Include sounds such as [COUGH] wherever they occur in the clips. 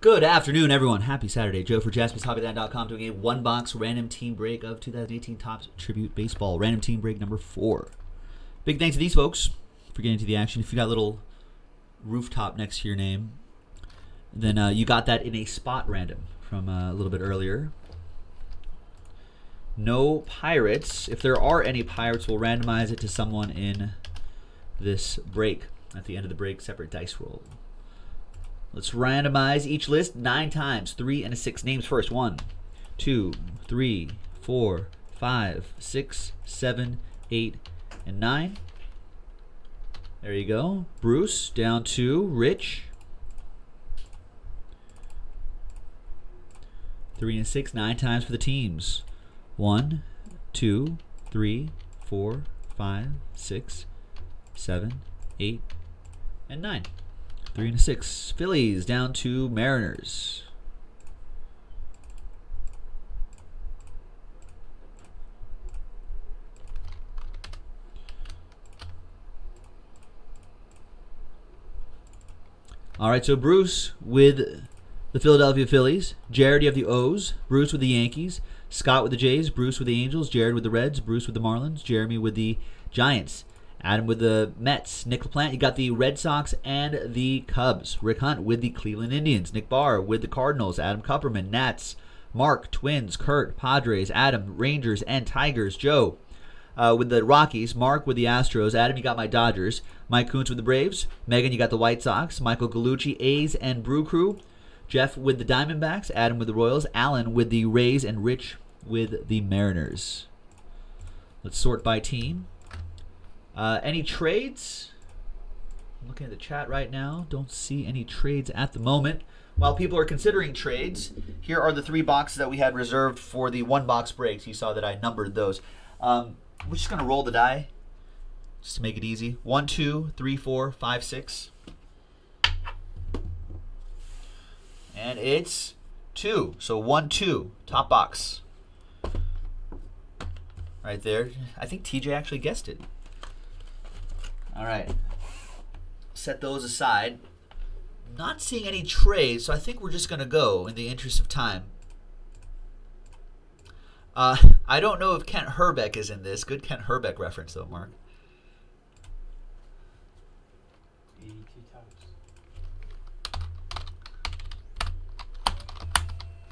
Good afternoon, everyone. Happy Saturday. Joe for JaspysHobbyland.com doing a one box random team break of 2018 Topps Tribute Baseball. Random team break number four. Big thanks to these folks for getting to the action. If you got a little rooftop next to your name, then uh, you got that in a spot random from uh, a little bit earlier. No pirates. If there are any pirates, we'll randomize it to someone in this break. At the end of the break, separate dice roll. Let's randomize each list nine times. Three and a six names first. One, two, three, four, five, six, seven, eight, and nine. There you go. Bruce down to Rich. Three and six, nine times for the teams. One, two, three, four, five, six, seven, eight, and nine. Three and six. Phillies down to Mariners. All right, so Bruce with the Philadelphia Phillies. Jared, you have the O's. Bruce with the Yankees. Scott with the Jays. Bruce with the Angels. Jared with the Reds. Bruce with the Marlins. Jeremy with the Giants. Adam with the Mets. Nick LaPlante, you got the Red Sox and the Cubs. Rick Hunt with the Cleveland Indians. Nick Barr with the Cardinals. Adam Kupperman, Nats. Mark, Twins. Kurt, Padres. Adam, Rangers and Tigers. Joe uh, with the Rockies. Mark with the Astros. Adam, you got my Dodgers. Mike Coons with the Braves. Megan, you got the White Sox. Michael Gallucci, A's and Brew Crew. Jeff with the Diamondbacks. Adam with the Royals. Alan with the Rays. And Rich with the Mariners. Let's sort by team. Uh, any trades? I'm looking at the chat right now. Don't see any trades at the moment. While people are considering trades, here are the three boxes that we had reserved for the one box breaks. You saw that I numbered those. Um, we're just going to roll the die just to make it easy. One, two, three, four, five, six. And it's two. So one, two, top box. Right there. I think TJ actually guessed it. All right. Set those aside. Not seeing any trades, so I think we're just going to go in the interest of time. Uh, [LAUGHS] I don't know if Kent Hrbek is in this. Good Kent Hrbek reference, though, Mark.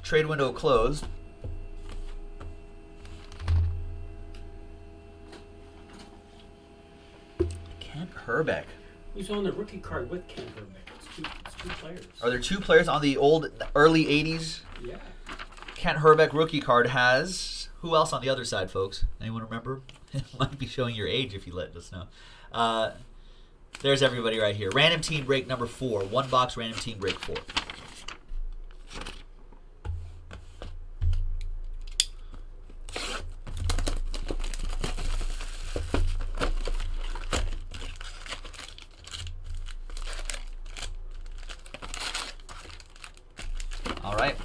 Trade window closed. Kent Hrbek. Who's on the rookie card with Ken Hrbek? It's two, it's two players. Are there two players on the old, early 80s? Yeah. Kent Hrbek rookie card has. Who else on the other side, folks? Anyone remember? It [LAUGHS] might be showing your age if you let us know. Uh, there's everybody right here. Random team break number four. One box random team break four. All right.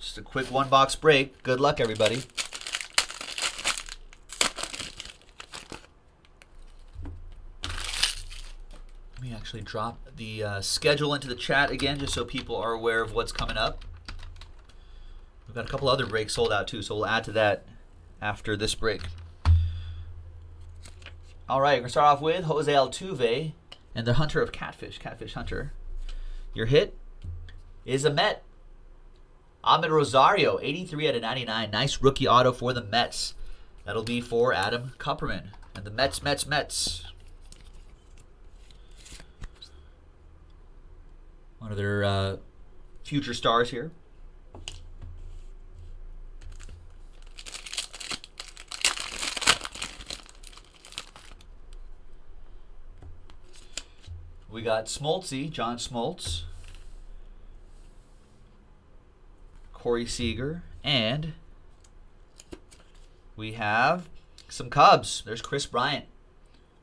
Just a quick one box break. Good luck, everybody. Let me actually drop the uh, schedule into the chat again just so people are aware of what's coming up. We've got a couple other breaks sold out too, so we'll add to that after this break. All right, we're going to start off with Jose Altuve and the Hunter of Catfish, Catfish Hunter. Your hit is a Met. Amed Rosario, 83 out of 99. Nice rookie auto for the Mets. That'll be for Adam Kupperman. And the Mets, Mets, Mets. One of their uh, future stars here. We got Smoltzy, John Smoltz. Corey Seager, and we have some Cubs. There's Kris Bryant.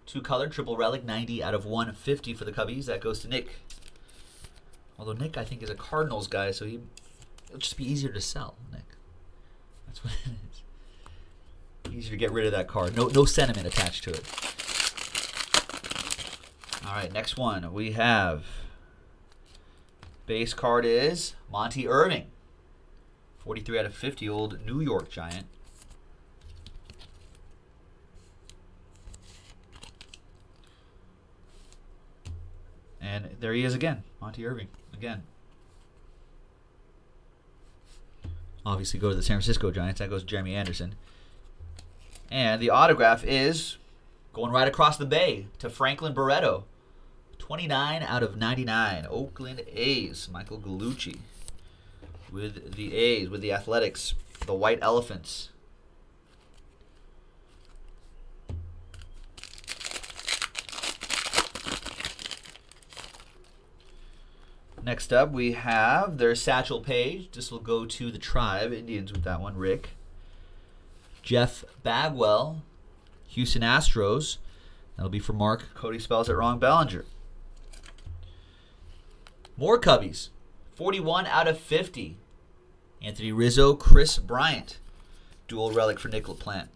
Two color, triple relic, 90 out of 150 for the Cubbies. That goes to Nick. Although Nick, I think, is a Cardinals guy, so he it'll just be easier to sell, Nick. That's what it is. Easier to get rid of that card. No, no sentiment attached to it. All right, next one we have Base card is Monty Irving. 43 out of 50, old New York Giant. And there he is again, Monte Irvin again. Obviously, go to the San Francisco Giants. That goes Jeremy Anderson. And the autograph is going right across the bay to Franklin Barreto. 29 out of 99. Oakland A's. Michael Gallucci with the A's, with the Athletics, the White Elephants. Next up, we have their Satchel Paige. This will go to the Tribe Indians with that one, Rick. Jeff Bagwell, Houston Astros. That'll be for Mark. Cody spells it wrong. Ballinger. More Cubbies. 41 out of 50. Anthony Rizzo, Kris Bryant. Dual relic for Nick LaPlante.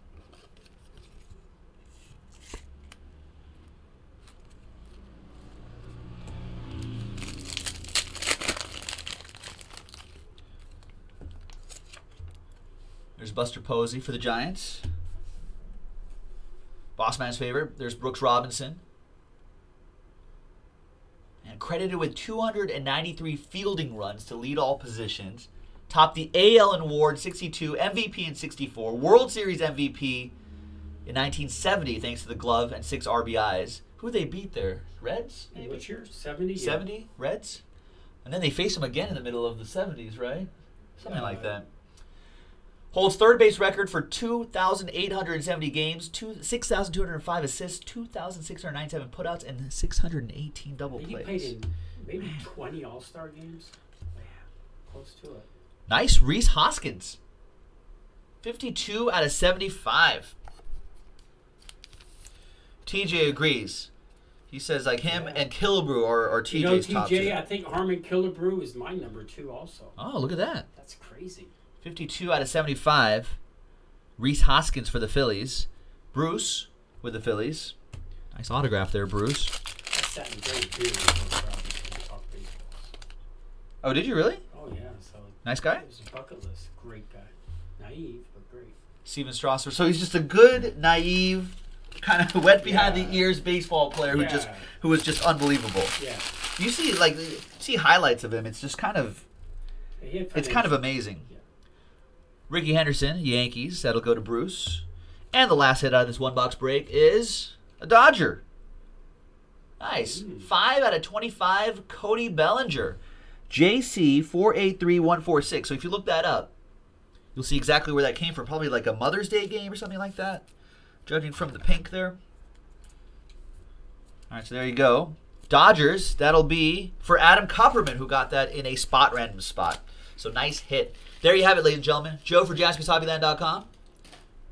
There's Buster Posey for the Giants. Bossman's favorite. There's Brooks Robinson. Credited with 293 fielding runs to lead all positions. Topped the AL in Ward 62, MVP in 64, World Series MVP in 1970 thanks to the glove and six RBIs. Who they beat there? Reds? And Which year? 70? 70? Reds? And then they face them again in the middle of the 70s, right? Something like that. Holds third base record for 2,870 games, two, 6,205 assists, 2,697 putouts, and 618 double he plays. played in maybe 20 All Star games. Yeah, close to it. Nice. Rhys Hoskins. 52 out of 75. TJ agrees. He says like him Yeah. and Killebrew are, are TJ's you know, top two. TJ, I think Harmon Killebrew is my number two also. Oh, look at that. That's crazy. 52 out of 75. Rhys Hoskins for the Phillies. Bruce with the Phillies. Nice autograph there, Bruce. I sat in great beer with Brooks Robinson and talked baseball. Oh, did you really? Oh, yeah. So Nice guy. it was a bucket list. Great guy. Naive, but great. Steven Strasser. So he's just a good, naive, kind of [LAUGHS] wet behind Yeah. the ears baseball player who just Yeah. who was just unbelievable. Yeah. You see like see highlights of him. It's just kind of it's kind of amazing. Rickey Henderson, Yankees. That'll go to Bruce. And the last hit out of this one box break is a Dodger. Nice. Ooh. 5 out of 25, Cody Bellinger. JC483146. So if you look that up, you'll see exactly where that came from. Probably like a Mother's Day game or something like that, judging from the pink there. All right, so there you go. Dodgers, that'll be for Adam Copperman, who got that in a spot random spot. So nice hit. There you have it, ladies and gentlemen. Joe for jaspyshobbyland.com.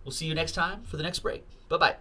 We'll see you next time for the next break. Bye bye.